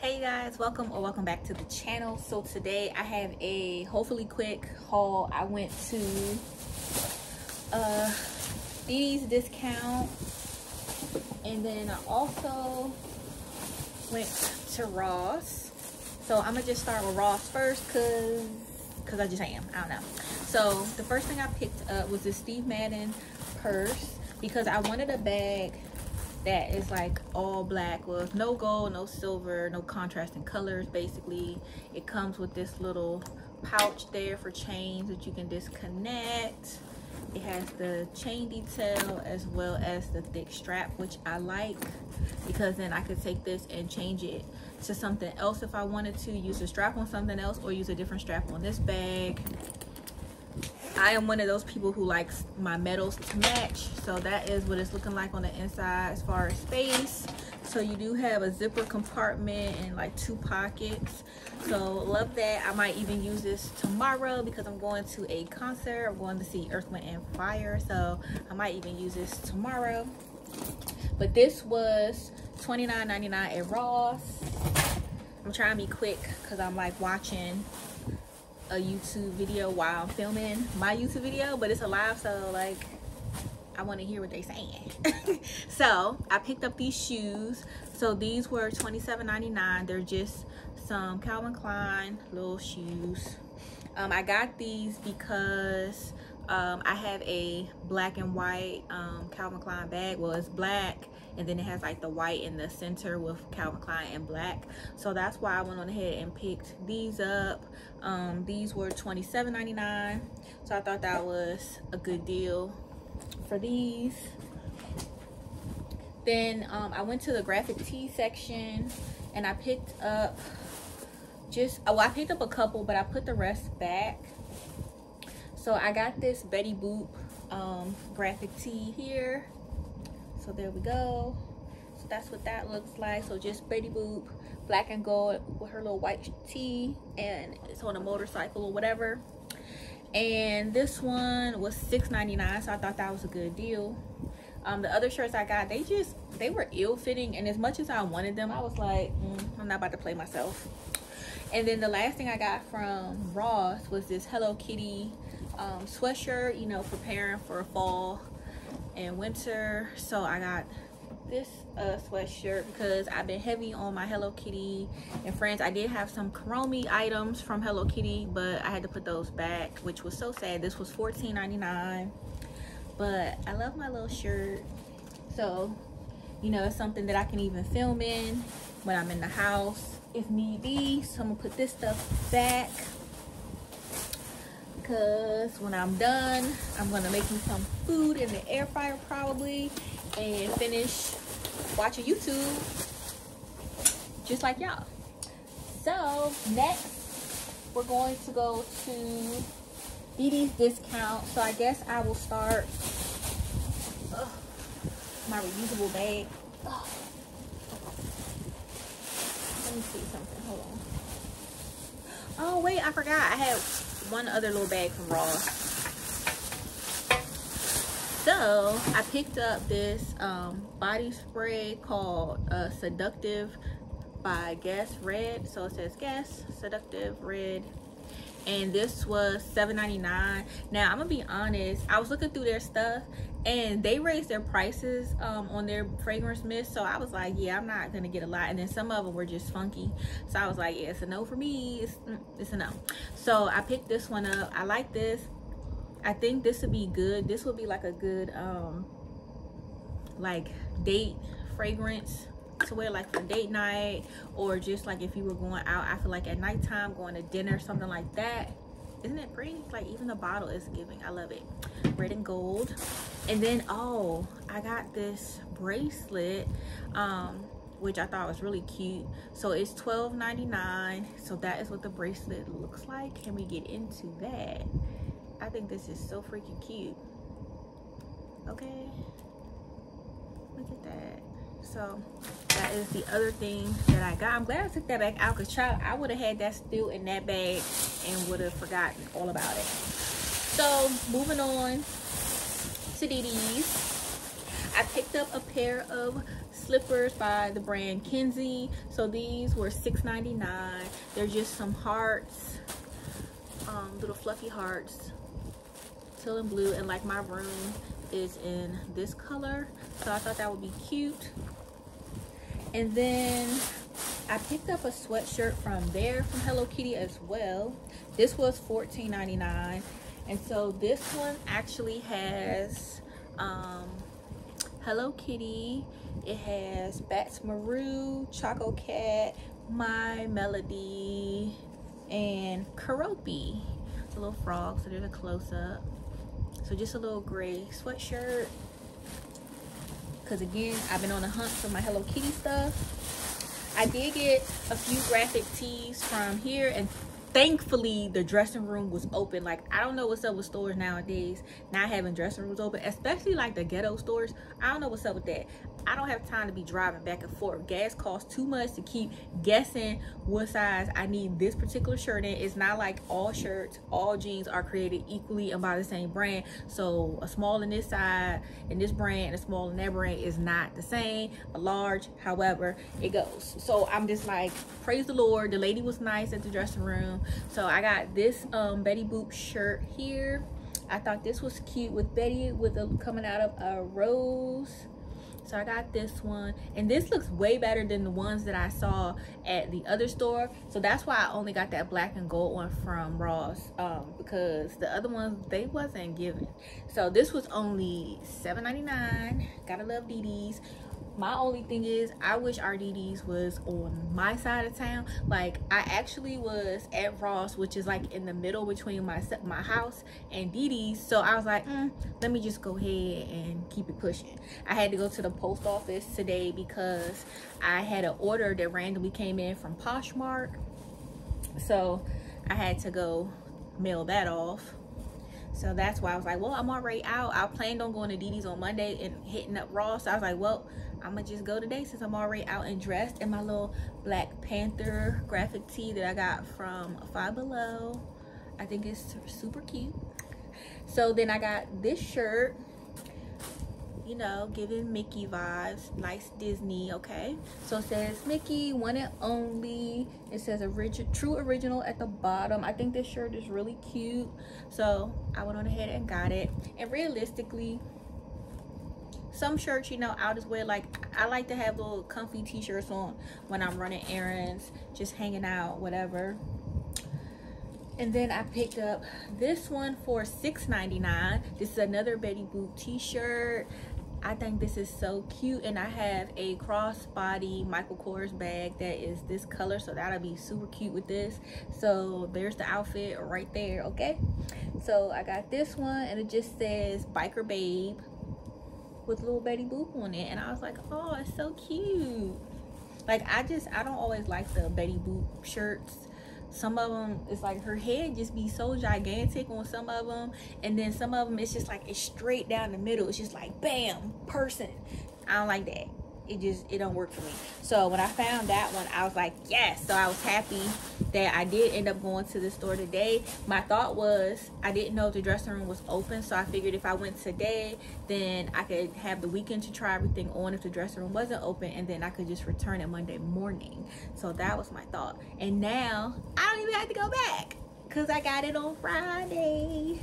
hey guys welcome or welcome back to the channel. So today i have a hopefully quick haul. I went to uh dd's discount and then i also went to ross. So i'm gonna just start with ross first because because i just am i don't know. So the first thing i picked up was this steve madden purse because i wanted a bag that. Is like all black. With no gold no silver no contrasting colors basically. It comes with this little pouch there for chains that you can disconnect. It has the chain detail as well as the thick strap which i like because then i could take this and change it to something else if i wanted to use a strap on something else or use a different strap on this bag I am one of those people who likes my metals to match. So that is what it's looking like on the inside as far as space. So you do have a zipper compartment and like two pockets. So love that. I might even use this tomorrow because I'm going to a concert. I'm going to see Earth, Wind, and Fire. So I might even use this tomorrow. But this was $29.99 at Ross. I'm trying to be quick because I'm like watching a YouTube video while I'm filming my YouTube video, but it's a live, so like I want to hear what they're saying. so I picked up these shoes. So these were $27.99. They're just some Calvin Klein little shoes. Um, I got these because um, I have a black and white um, Calvin Klein bag. Well, it's black and then it has like the white in the center with Calvin Klein and black. So that's why I went on ahead and picked these up. Um, these were $27.99 so I thought that was a good deal for these. Then um, I went to the graphic tee section and I picked up just oh I picked up a couple but I put the rest back. So I got this Betty Boop um, graphic tee here so there we go. So that's what that looks like. So just Betty Boop black and gold with her little white tee and it's on a motorcycle or whatever. And this one was $6.99 so I thought that was a good deal. Um, the other shirts I got they just they were ill-fitting and as much as I wanted them I was like mm, I'm not about to play myself. And then the last thing I got from Ross was this Hello Kitty um, sweatshirt you know preparing for a fall and winter so i got this uh sweatshirt because i've been heavy on my hello kitty and friends. I did have some Kuromi items from hello kitty but i had to put those back which was so sad. This was $14.99 but i love my little shirt. So you know it's something that i can even film in when i'm in the house. If need be so i'm gonna put this stuff back because when I'm done, I'm gonna make me some food in the air fryer probably and finish watching YouTube just like y'all. So next, we're going to go to dd's discount. So I guess I will start ugh, my reusable bag. Ugh. Let me see something. Hold on. Oh wait, I forgot. I have one other little bag from Ross. So I picked up this um, body spray called uh, Seductive by Guess Red. So it says Guess Seductive Red. And this was $7.99. Now I'm gonna be honest, I was looking through their stuff and they raised their prices um, on their fragrance mist so i was like yeah i'm not gonna get a lot and then some of them were just funky. So i was like yeah it's a no for me it's, mm, it's a no. So i picked this one up i like this. I think this would be good this would be like a good um like date fragrance to wear like for date night or just like if you were going out i feel like at nighttime going to dinner something like that isn't it pretty like even the bottle is giving. I love it. Red and gold. And then oh i got this bracelet um which i thought was really cute. So it's $12.99 so that is what the bracelet looks like. Can we get into that? I think this is so freaking cute. Okay. Look at that so that is the other thing that i got i'm glad i took that back out because child, i would have had that still in that bag and would have forgotten all about it so moving on to dd's i picked up a pair of slippers by the brand Kenzie. So these were $6.99. They're just some hearts, um, little fluffy hearts, teal and blue. And like my room is in this color. So I thought that would be cute. And then I picked up a sweatshirt from there from Hello Kitty as well. This was $14.99. And so this one actually has um, Hello Kitty. It has Badtz-Maru, Choco Cat, My Melody, and Keroppi. It's a little frog, so there's a close-up. So just a little gray sweatshirt. Because again, I've been on a hunt for my Hello Kitty stuff. I did get a few graphic tees from here and thankfully the dressing room was open like i don't know what's up with stores nowadays not having dressing rooms open especially like the ghetto stores i don't know what's up with that I don't have time to be driving back and forth. Gas costs too much to keep guessing what size I need this particular shirt in. It's not like all shirts, all jeans are created equally and by the same brand. So a small in this side in this brand and a small in that brand is not the same. A large, however, it goes. So I'm just like, praise the Lord. The lady was nice at the dressing room. So I got this um, Betty Boop shirt here. I thought this was cute with Betty with a coming out of a rose so i got this one. And this looks way better than the ones that i saw at the other store. So that's why i only got that black and gold one from ross um, because the other ones they wasn't given so this was only 7.99 gotta love dd's my only thing is i wish dd's was on my side of town. Like i actually was at ross which is like in the middle between my my house and dd's so i was like mm, let me just go ahead and keep it pushing. I had to go to the post office today because i had an order that randomly came in from poshmark. So i had to go mail that off. So that's why I was like, well, I'm already out. I planned on going to DD's on Monday and hitting up Ross. So I was like, well, I'm gonna just go today since I'm already out and dressed in my little Black Panther graphic tee that I got from Five Below. I think it's super cute. So then I got this shirt, you know, giving Mickey vibes, nice Disney, okay? So it says Mickey, one and only. It says origin, true original at the bottom. I think this shirt is really cute. So I went on ahead and got it. And realistically, some shirts you know out just wear like i like to have little comfy t-shirts on when i'm running errands just hanging out whatever. And then i picked up this one for $6.99 this is another betty boop t-shirt. I think this is so cute and I have a crossbody Michael Kors bag that is this color so that'll be super cute with this. So there's the outfit right there okay? So I got this one and it just says biker babe with little Betty Boop on it. And I was like, oh, it's so cute. Like, I just, I don't always like the Betty Boop shirts. Some of them, it's like her head just be so gigantic on some of them. And then some of them, it's just like, it's straight down the middle. It's just like, bam, person. I don't like that it just it don't work for me so when i found that one i was like yes so i was happy that i did end up going to the store today. My thought was i didn't know if the dressing room was open so i figured if i went today then i could have the weekend to try everything on if the dressing room wasn't open and then i could just return it monday morning. So that was my thought. And now i don't even have to go back because i got it on friday.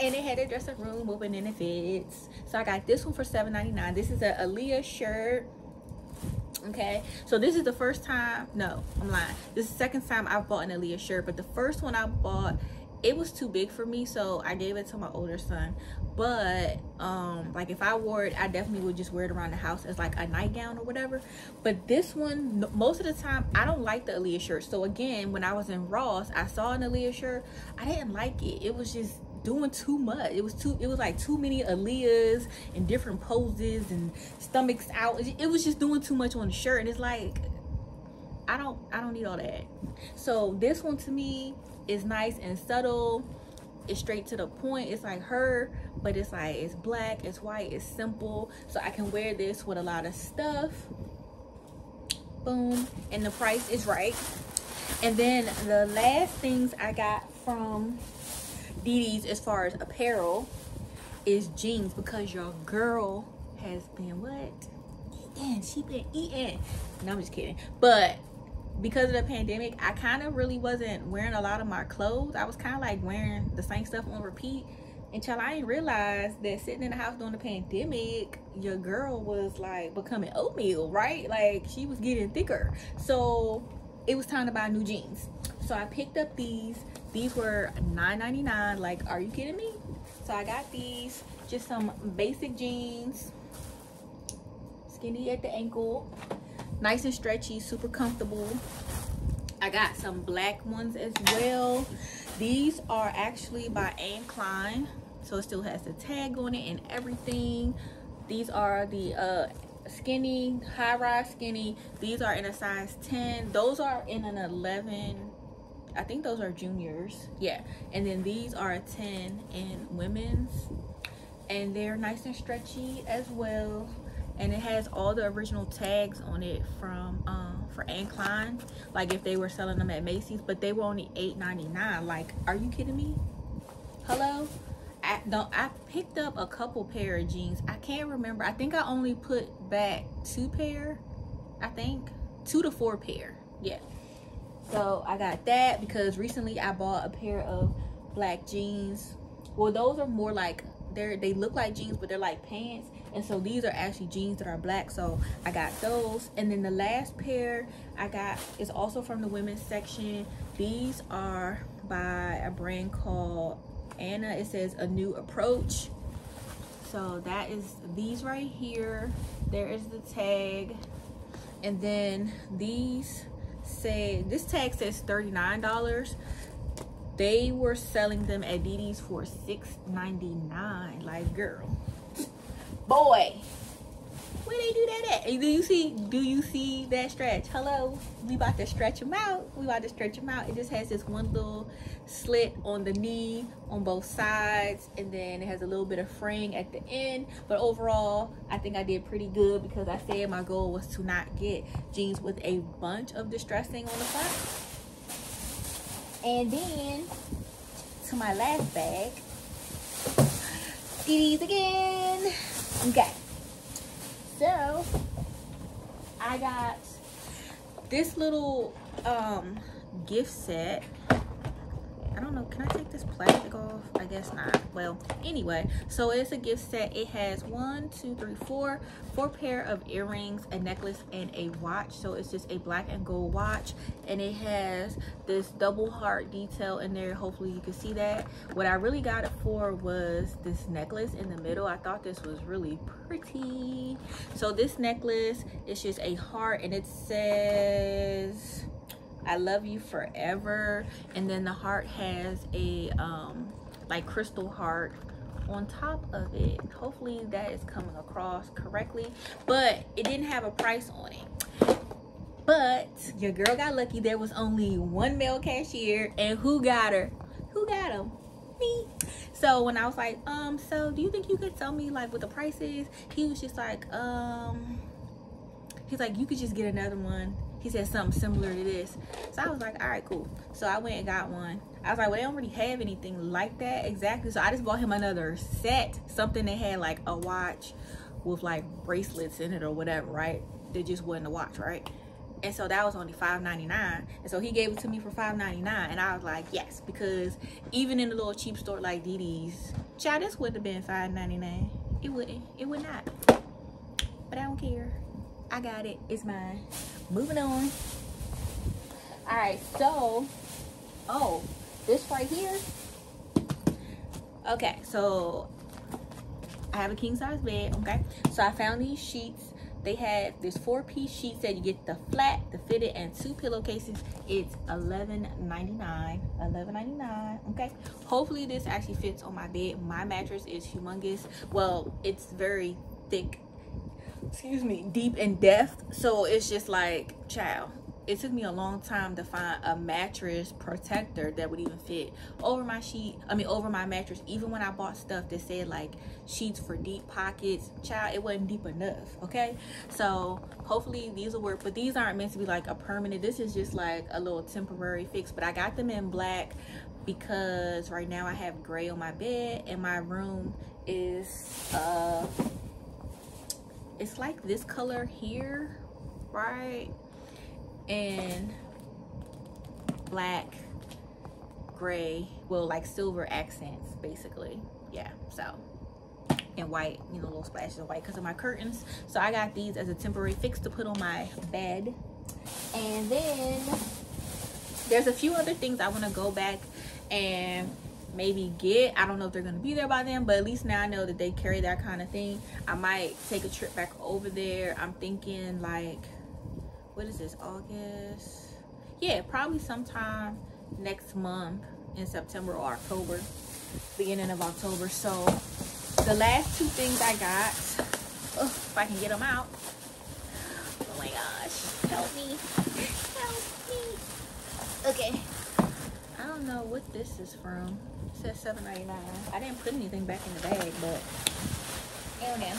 And it had a dressing room open and it fits so i got this one for $7.99 this is a Aaliyah shirt okay? So this is the first time no i'm lying. This is the second time i've bought an Aaliyah shirt but the first one i bought it was too big for me so i gave it to my older son. But um like if i wore it i definitely would just wear it around the house as like a nightgown or whatever. But this one most of the time i don't like the Aaliyah shirt. So again when i was in ross i saw an Aaliyah shirt i didn't like it. It was just doing too much. It was too it was like too many Aaliyahs and different poses and stomachs out. It was just doing too much on the shirt and it's like I don't I don't need all that. So this one to me is nice and subtle. It's straight to the point. It's like her, but it's like it's black, it's white, it's simple. So I can wear this with a lot of stuff. Boom. And the price is right. And then the last things I got from DD's as far as apparel is jeans because your girl has been what? Eating. She been eating. No, I'm just kidding. But because of the pandemic, I kind of really wasn't wearing a lot of my clothes. I was kind of like wearing the same stuff on repeat until I didn't realize that sitting in the house during the pandemic, your girl was like becoming oatmeal, right? Like she was getting thicker. So it was time to buy new jeans. So I picked up these. These were $9.99. Like, are you kidding me? So I got these, just some basic jeans, skinny at the ankle, nice and stretchy, super comfortable. I got some black ones as well. These are actually by Anne Klein. So it still has the tag on it and everything. These are the uh, skinny, high rise skinny. These are in a size 10. Those are in an 11. I think those are juniors. Yeah. And then these are a 10 in women's. And they're nice and stretchy as well. And it has all the original tags on it from um for Anne Klein like if they were selling them at Macy's but they were only $8.99 like are you kidding me? Hello? I don't I picked up a couple pair of jeans. I can't remember. I think I only put back two pair I think. Two to four pair. Yeah so I got that because recently I bought a pair of black jeans. Well those are more like they're they look like jeans but they're like pants. And so these are actually jeans that are black. So i got those. And then the last pair i got is also from the women's section. These are by a brand called anna. It says a new approach. So that is these right here. There is the tag. And then these say this tag says 39 dollars. They were selling them at dd's for 6.99 like girl. Boy where they do that at? Do you see do you see that stretch? Hello? We about to stretch them out. We about to stretch them out. It just has this one little slit on the knee on both sides and then it has a little bit of fraying at the end. But overall i think i did pretty good because i said my goal was to not get jeans with a bunch of distressing on the front. And then to my last bag these again. Okay. So I got this little um gift set don't know, can I take this plastic off? I guess not. Well, anyway, so it's a gift set. It has one, two, three, four, four pair of earrings, a necklace, and a watch. So it's just a black and gold watch. And it has this double heart detail in there. Hopefully you can see that. What I really got it for was this necklace in the middle. I thought this was really pretty. So this necklace is just a heart and it says I love you forever. And then the heart has a um, like crystal heart on top of it. Hopefully that is coming across correctly. But it didn't have a price on it. But your girl got lucky. There was only one male cashier. And who got her? Who got him? Me. So when I was like, um, so do you think you could tell me like what the price is? He was just like, um, he's like, you could just get another one he said something similar to this. So i was like all right cool. So i went and got one. I was like well they don't really have anything like that exactly. So i just bought him another set something that had like a watch with like bracelets in it or whatever right? That just wasn't a watch right? And so that was only $5.99 and so he gave it to me for $5.99 and i was like yes. Because even in a little cheap store like dd's child this wouldn't have been $5.99 it wouldn't. It would not. But i don't care I got it. It's mine. Moving on. All right, so, oh, this right here. Okay, so I have a king size bed, okay? So I found these sheets. They had this four piece sheets that you get the flat, the fitted, and two pillowcases. It's $11.99. $11.99, okay? Hopefully this actually fits on my bed. My mattress is humongous. Well, it's very thick excuse me deep in depth. So it's just like child it took me a long time to find a mattress protector that would even fit over my sheet i mean over my mattress. Even when i bought stuff that said like sheets for deep pockets child it wasn't deep enough okay? So hopefully these will work but these aren't meant to be like a permanent this is just like a little temporary fix but i got them in black because right now i have gray on my bed and my room is uh it's like this color here right? And black gray well like silver accents basically. Yeah so and white you know little splashes of white because of my curtains. So i got these as a temporary fix to put on my bed. And then there's a few other things i want to go back and maybe get. I don't know if they're gonna be there by then but at least now i know that they carry that kind of thing. I might take a trip back over there. I'm thinking like what is this august? Yeah probably sometime next month in september or october beginning of october. So the last two things i got oh, if i can get them out. Oh my gosh help me help me. Okay i don't know what this is from it says $7.99 i didn't put anything back in the bag but okay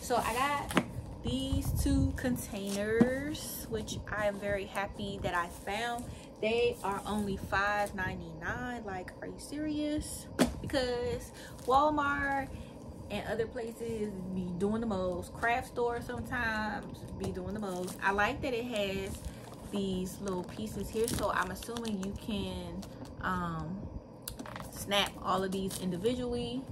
so i got these two containers which i am very happy that i found. They are only $5.99 like are you serious? Because walmart and other places be doing the most. Craft stores sometimes be doing the most. I like that it has these little pieces here so i'm assuming you can um snap all of these individually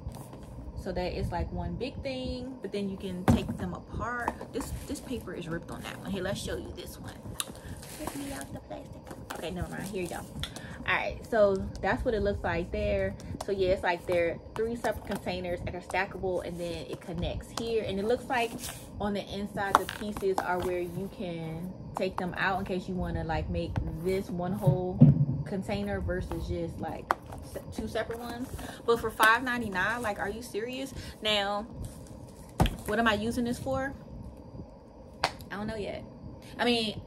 so that it's like one big thing but then you can take them apart. This this paper is ripped on that one. Here let's show you this one. Rip me out the plastic. Okay no mind. Here you go. All right so that's what it looks like there. So yeah it's like there three separate containers that are stackable and then it connects here. And it looks like on the inside the pieces are where you can take them out in case you want to like make this one whole container versus just like two separate ones. But for $5.99 like are you serious? Now what am i using this for? I don't know yet. I mean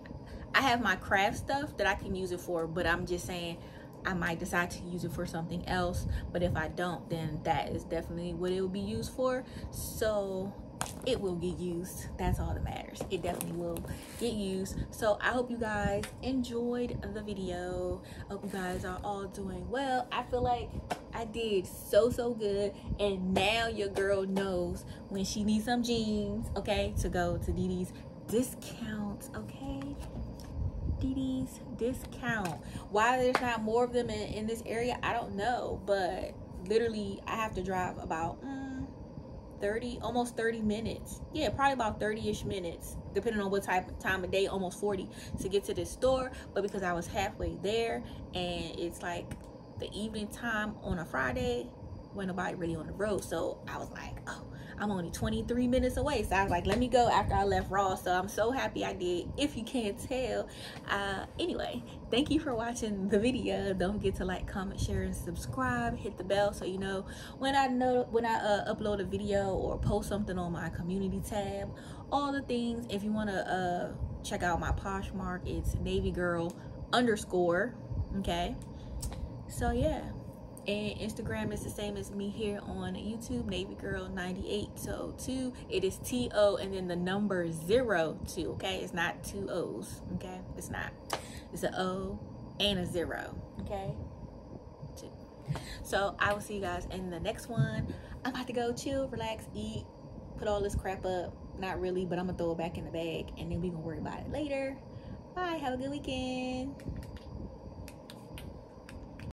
i have my craft stuff that i can use it for but i'm just saying i might decide to use it for something else. But if i don't then that is definitely what it will be used for. So it will get used. That's all that matters. It definitely will get used. So i hope you guys enjoyed the video. I hope you guys are all doing well. I feel like i did so so good. And now your girl knows when she needs some jeans okay to go to DD's discounts okay? DD's discount. Why there's not more of them in, in this area i don't know. But literally i have to drive about mm, 30 almost 30 minutes. Yeah probably about 30ish minutes depending on what type of time of day almost 40 to get to this store. But because i was halfway there and it's like the evening time on a friday when nobody really on the road. So i was like oh I'm only 23 minutes away. So I was like, let me go after I left Raw. So I'm so happy I did, if you can't tell. Uh, anyway, thank you for watching the video. Don't forget to like, comment, share, and subscribe. Hit the bell so you know when I know when I uh, upload a video or post something on my community tab. All the things. If you want to uh, check out my Poshmark, it's Navy Girl underscore. Okay. So yeah and Instagram is the same as me here on YouTube, Navy Girl 9802. It is T O and then the number zero two. Okay, it's not two O's. Okay, it's not. It's an O and a zero. Okay, two. So I will see you guys in the next one. I'm about to go chill, relax, eat, put all this crap up. Not really, but I'm gonna throw it back in the bag, and then we gonna worry about it later. Bye. Have a good weekend.